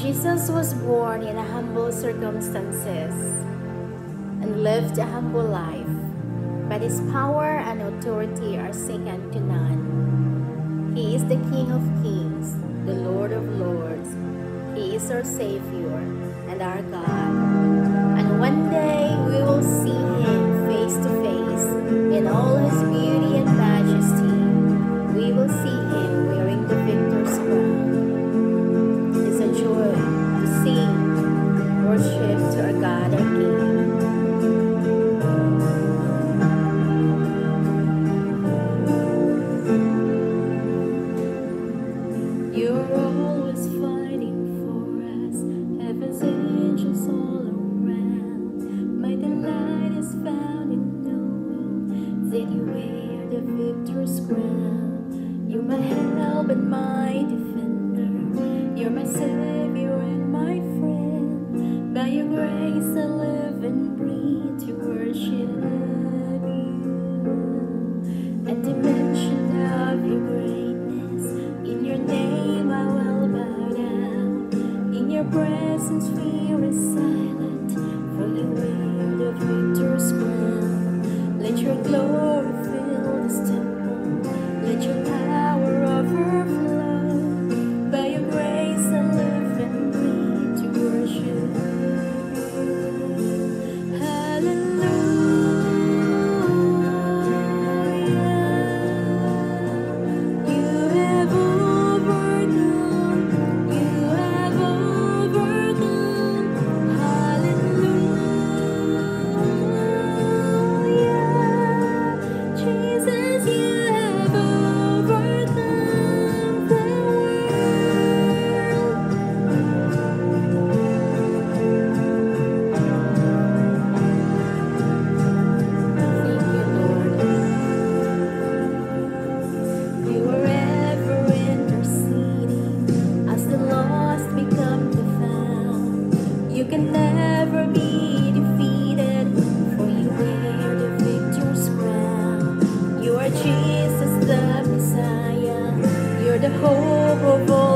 Jesus was born in humble circumstances and lived a humble life, but his power and authority are second to none. He is the King of kings, the Lord of lords. He is our Savior and our God. God, King. You're always fighting for us, heaven's angels all around. My delight is found in knowing that you wear the victor's crown. You're my help and my defender. You're my savior your I live and breathe to worship You can never be defeated, for you wear the victor's crown. You are Jesus the Messiah. You're the hope of all